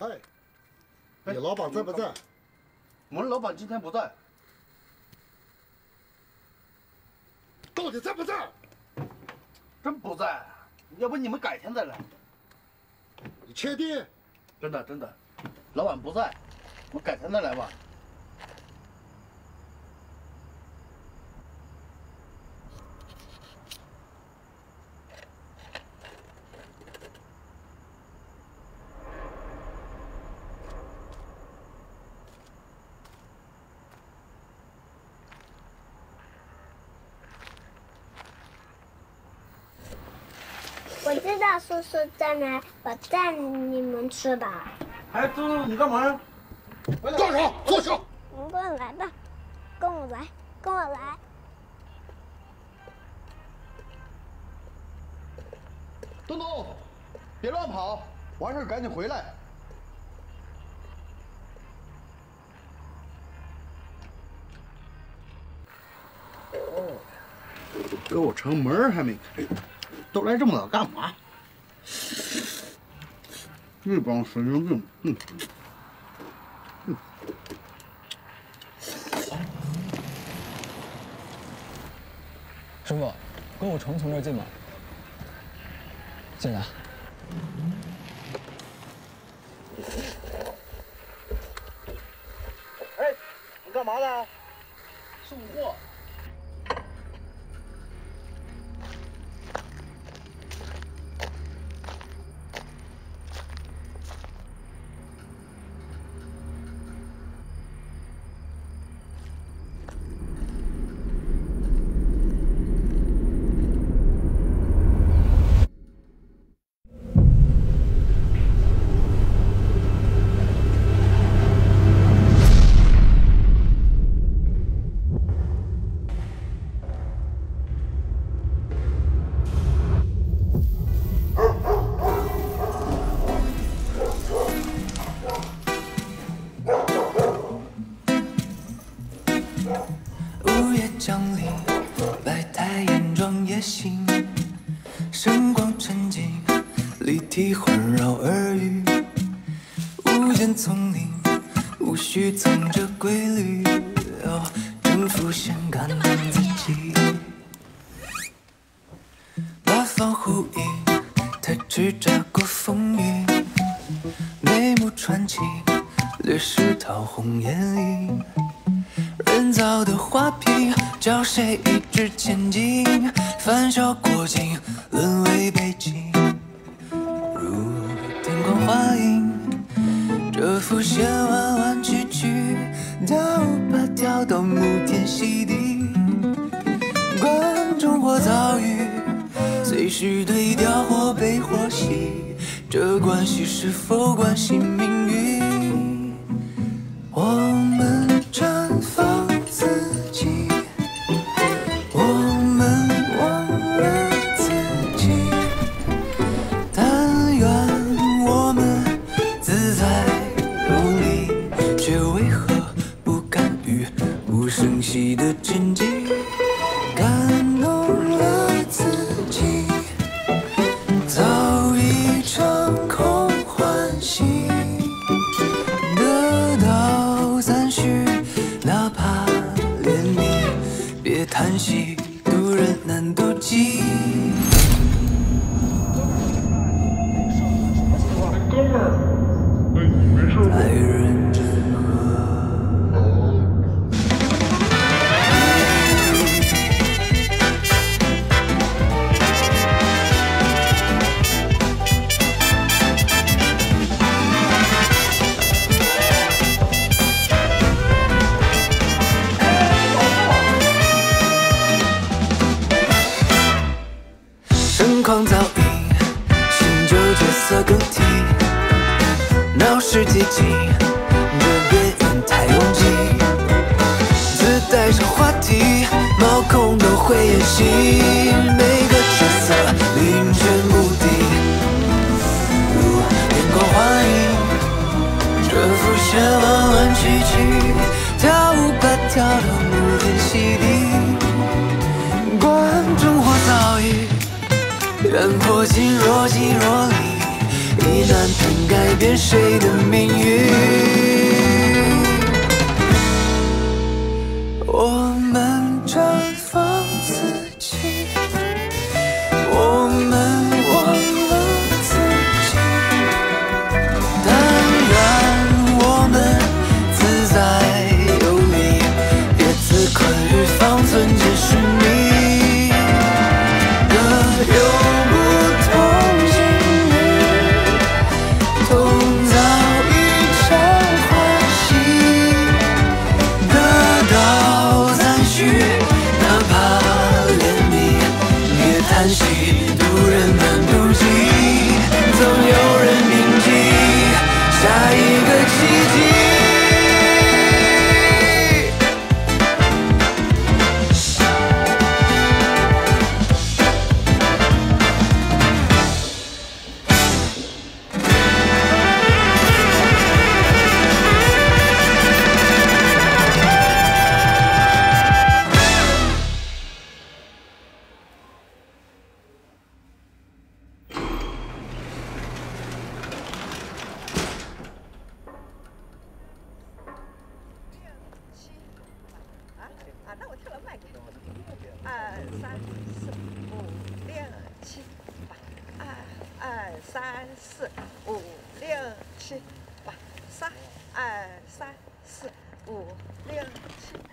哎，你老板在不在？我们老板今天不在。到底在不在？真不在。要不你们改天再来。你确定？真的真的，老板不在，我改天再来吧。我知道叔叔在哪，我带你们去吧。哎，叔叔，你干嘛？干啥？坐下。你跟我来吧，跟我来，跟我来。东东，别乱跑，完事赶紧回来。哦，哥，我城门还没开。都来这么早干嘛？这帮神经病！嗯，嗯。师傅，跟我城从这儿进吗？进来。哎，你干嘛呢？送货。无间丛林，无需藏着规律，哦，征服先感动自己。八方呼应，太迟扎过风雨，眉目传情，略施桃红眼影。人造的花瓶，叫谁一掷千金？凡笑过境，沦为背景。浮现弯弯曲曲，跳吧跳到暮天席地，观众或遭遇，随时对调或悲或喜，这关系是否关系命运？心。更替，闹市寂静，这边缘太拥挤，自带上话题，毛孔都会演戏，每个角色灵泉目的，如电光幻影，这浮线弯弯曲曲，跳舞吧跳到暮天洗涤，观众或早已。缘破情若即若离，意难平改变谁的命运。我七八，三二三四五六七。